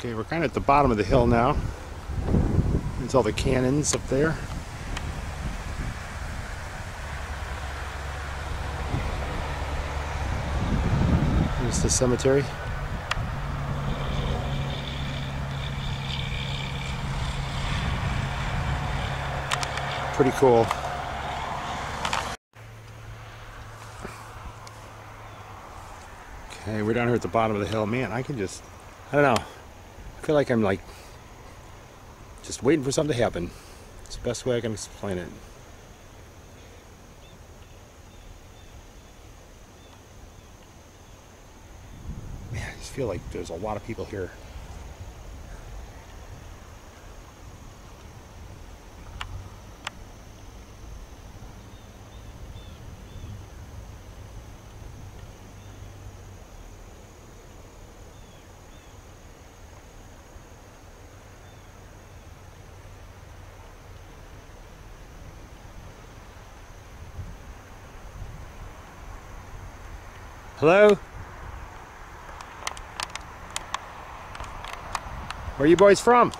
Okay, we're kind of at the bottom of the hill now. There's all the cannons up there. There's the cemetery. Pretty cool. Okay, we're down here at the bottom of the hill. Man, I can just, I don't know. I feel like I'm like just waiting for something to happen. It's the best way I can explain it. Man, I just feel like there's a lot of people here. Hello? Where you boys from?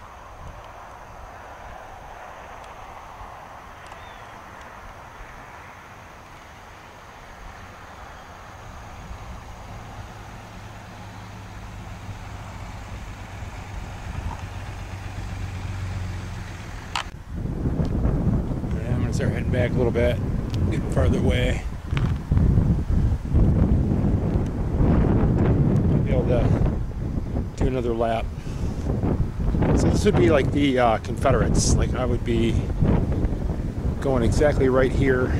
I'm gonna start heading back a little bit, getting farther away. Able to do another lap. So this would be like the uh, Confederates. Like I would be going exactly right here.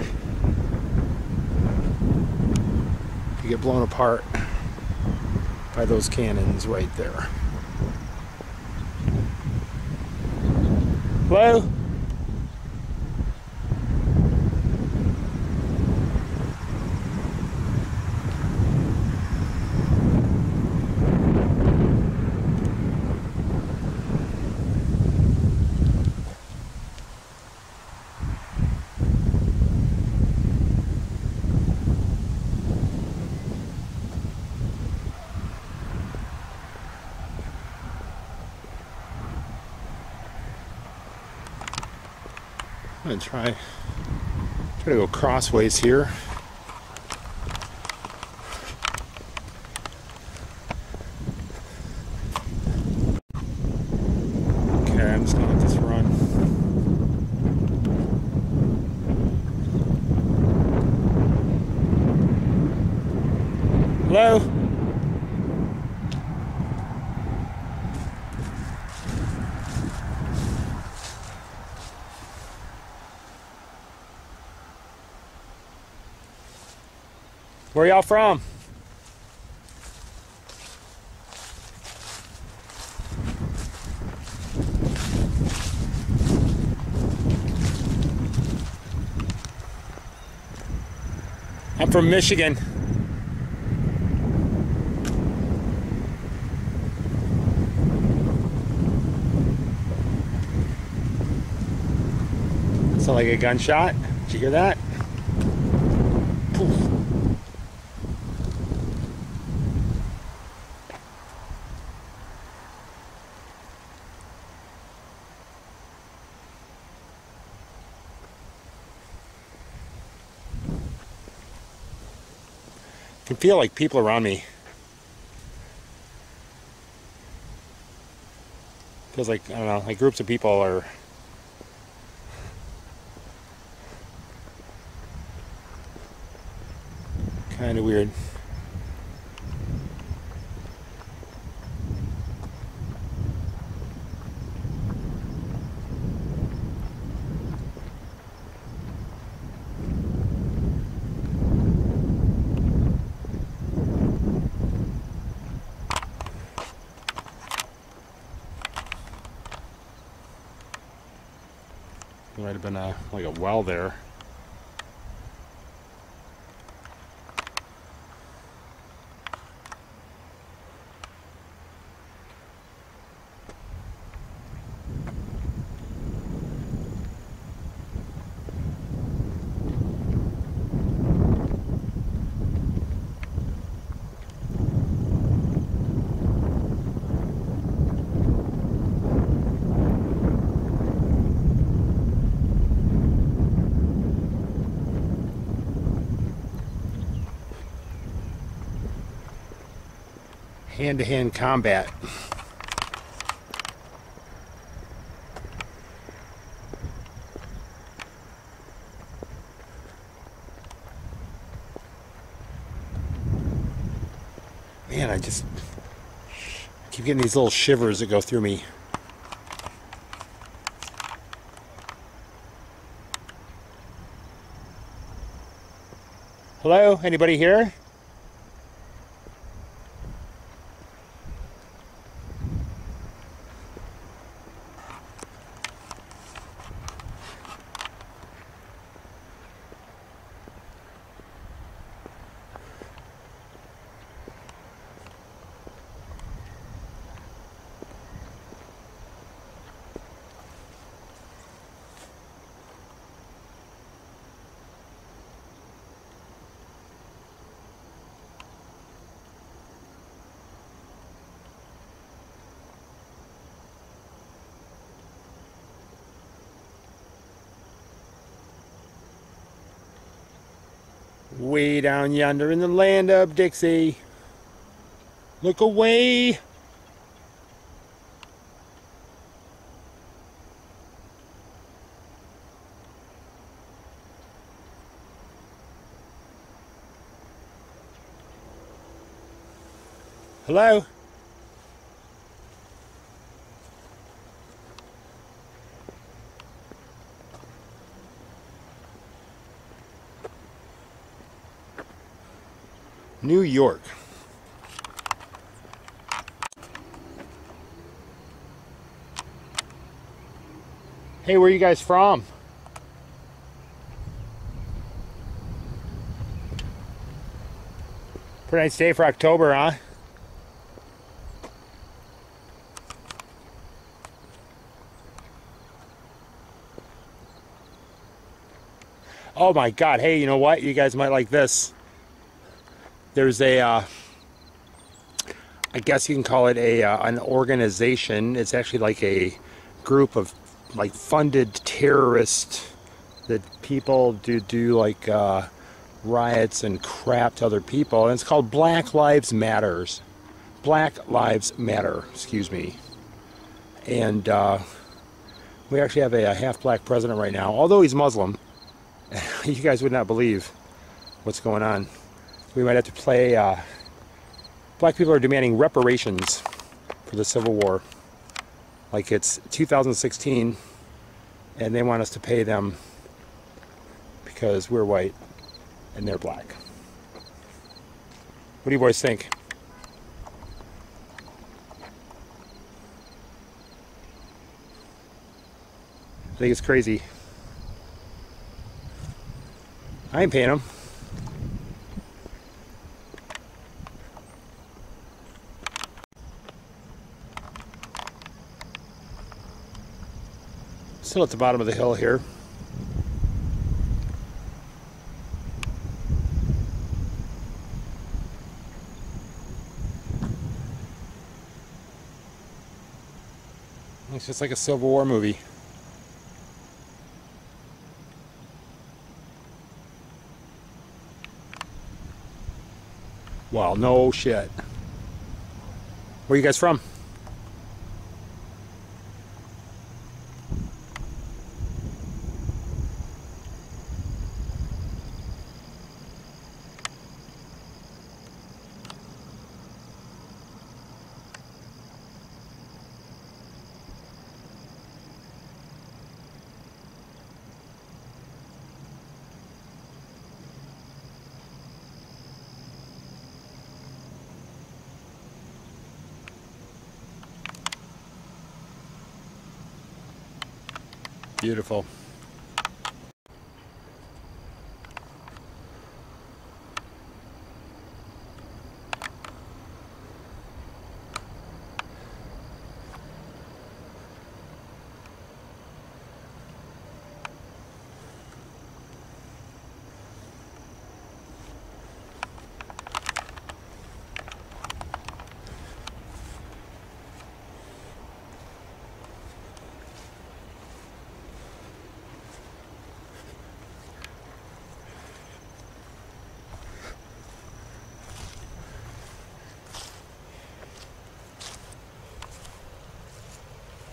You get blown apart by those cannons right there. Hello? I'm gonna try try to go crossways here. Okay, I'm just gonna let this run. Hello? Where y'all from? I'm from Michigan. Sound like a gunshot? Did you hear that? Can feel like people around me. Feels like, I don't know, like groups of people are kind of weird. Might have been a like a well there. Hand-to-hand combat. Man, I just keep getting these little shivers that go through me. Hello, anybody here? Way down yonder in the land of Dixie. Look away. Hello? New York. Hey, where are you guys from? Pretty nice day for October, huh? Oh my god, hey, you know what? You guys might like this there's a, uh, I guess you can call it a uh, an organization. It's actually like a group of like funded terrorists that people do do like uh, riots and crap to other people, and it's called Black Lives Matters. Black Lives Matter, excuse me. And uh, we actually have a, a half-black president right now, although he's Muslim. you guys would not believe what's going on we might have to play. Uh, black people are demanding reparations for the Civil War. Like it's 2016, and they want us to pay them because we're white and they're black. What do you boys think? I think it's crazy. I ain't paying them. Still at the bottom of the hill here. It's just like a Civil War movie. Wow, no shit. Where you guys from? Beautiful.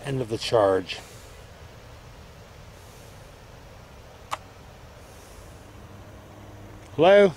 End of the charge. Hello?